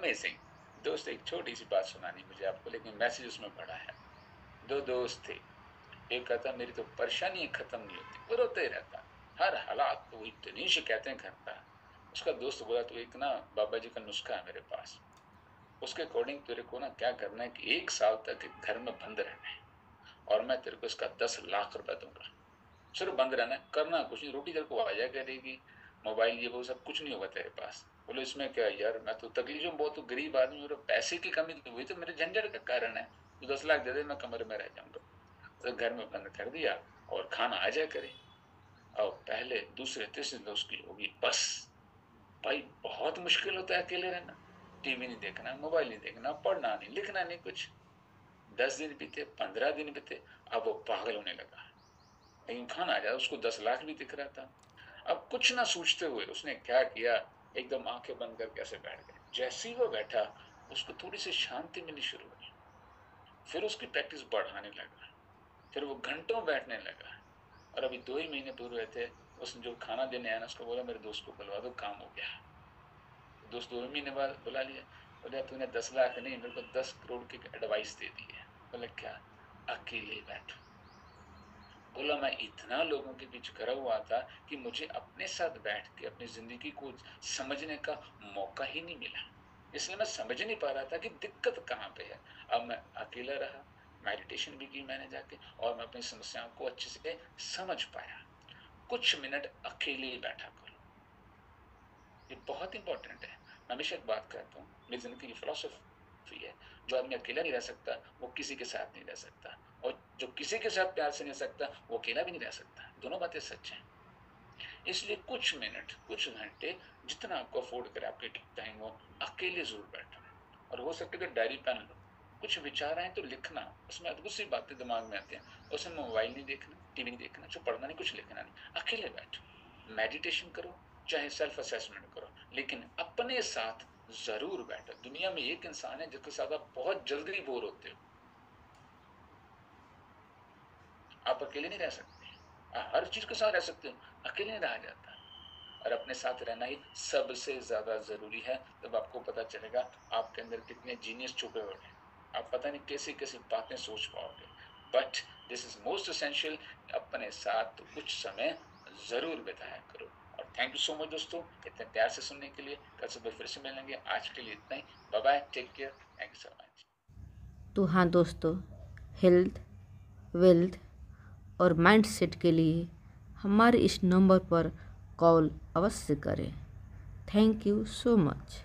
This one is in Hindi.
अमेजिंग दोस्त, एक छोटी सी बात सुनानी मुझे आपको, लेकिन मैसेज उसमें पड़ा है। दो दोस्त थे। एक कहता, मेरी तो परेशानी खत्म नहीं होती। वो रोते रहता। हर हालात तो इतनी शिकायतें करता उसका दोस्त बोला तो एक ना, बाबा जी का नुस्खा है मेरे पास। उसके अकॉर्डिंग तेरे को ना क्या करना है कि एक साल तक घर में बंद रहना है। और मैं तेरे को इसका दस लाख रुपए दूँगा। सिर्फ़ बंद रहना करना कुछ नहीं। रोटी तेरे को आ जाया करेगी मोबाइल, ये वो सब कुछ नहीं होगा तेरे पास। बोलो, इसमें क्या यार? मैं तो तकलीफ़ में बहुत गरीब आदमी और पैसे की कमी तो हुई तो मेरे झंझट का कारण है। तो दस लाख दे दे, मैं कमरे में रह जाऊँगा। तो घर में बंद कर दिया और खाना आ जाए करे। और पहले, दूसरे, तीसरे दोस्त की होगी, बस। भाई, बहुत मुश्किल होता है अकेले रहना। टीवी नहीं देखना, मोबाइल नहीं देखना, पढ़ना नहीं, लिखना नहीं कुछ। दस दिन बीते, पंद्रह दिन बीते, अब वो पागल होने लगा। लेकिन खाना आ जाए उसको दस लाख भी दिख रहा था। अब कुछ ना सोचते हुए उसने क्या किया, एकदम आँखें बंद कर कैसे बैठ गए। जैसे ही वो बैठा, उसको थोड़ी सी शांति मिलनी शुरू हुई। फिर उसकी प्रैक्टिस बढ़ाने लगा। फिर वो घंटों बैठने लगा। और अभी दो ही महीने पूरे हुए थे, उसने जो खाना देने आया ना, उसको बोला, मेरे दोस्त को बुलवा दो, काम हो गया। दोस्त दो महीने बाद बुला लिया। बोले, तूने दस लाख नहीं, मेरे को दस करोड़ की एडवाइस दे दी है। बोले, क्या? अकेले बैठो। बोला, मैं इतना लोगों के बीच करा हुआ था कि मुझे अपने साथ बैठ के, अपनी ज़िंदगी को समझने का मौका ही नहीं मिला। इसलिए मैं समझ नहीं पा रहा था कि दिक्कत कहाँ पे है। अब मैं अकेला रहा मेडिटेशन भी की मैंने जाके और मैं अपनी समस्याओं को अच्छे से समझ पाया। कुछ मिनट अकेले ही बैठा करो। ये बहुत इंपॉर्टेंट है। मैं हमेशा एक बात कहता हूँ, मेरी ज़िंदगी की फिलोसफी है, जो आदमी अकेला नहीं रह सकता, वो किसी के साथ नहीं रह सकता और जो किसी के साथ प्यार से नहीं सकता, वो अकेला भी नहीं रह सकता। दोनों बातें सच हैं। इसलिए कुछ मिनट, कुछ घंटे जितना आपको अफोर्ड करे, आपके टाइम हो अकेले ज़रूर बैठो। और हो सके तो डायरी पेन लो। कुछ विचार आए तो लिखना, उसमें अद्भुत सी बातें दिमाग में आती हैं। उसमें मोबाइल नहीं देखना टीवी नहीं देखना जो पढ़ना नहीं, कुछ लिखना नहीं। अकेले बैठो। मेडिटेशन करो, चाहे सेल्फ असेसमेंट करो, लेकिन अपने साथ ज़रूर बैठो। दुनिया में एक इंसान है जिसके साथ आप बहुत जल्दी बोर होते हो। आप अकेले नहीं रह सकते। हर चीज़ के साथ रह सकते हो, अकेले नहीं रहा जाता। और अपने साथ रहना ही सबसे ज़्यादा ज़रूरी है, तब आपको पता चलेगा आपके अंदर कितने जीनियस छुपे हुए हैं। आप पता नहीं कैसी कैसी बातें सोच पाओगे। But this is most essential अपने साथ कुछ समय ज़रूर बिताया करो। और थैंक यू सो मच दोस्तों, इतने प्यार से सुनने के लिए, कल सुबह फिर से मिलेंगे। आज के लिए इतना ही। Bye take care thank you so much तो हाँ दोस्तों हेल्थ वेल्थ और माइंड सेट के लिए हमारे इस नंबर पर कॉल अवश्य करें। Thank you so much